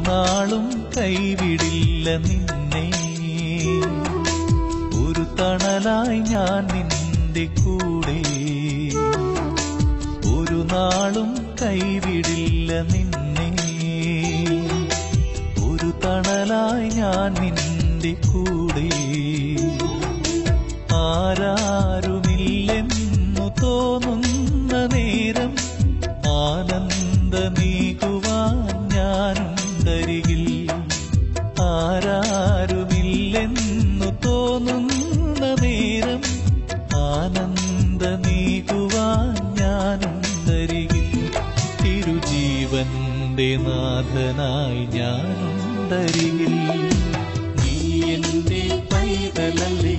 നാളും കൈവിടില്ല നിന്നെ. ഒരു തണലായി ഞാൻ നിന്റെ കൂടെ. ഒരു നാളും കൈവിടില്ല നിന്നെ. ഒരു തണലായി ഞാൻ നിന്റെ കൂടെ. ആരാരുമില്ലെന്നു തോന്നുന്ന നേരം ആനന്ദമേകുവാൻ ആരാരുമില്ലെന്നു തോന്നുന്ന നേരം ആനന്ദ നീകുവാൻ ഞാനുണ്ടരികിൽ തിരുജീവന്റെ നാഥനായി ഞാനുണ്ടരികിൽ നീ എന്റെ പൈതലല്ലേ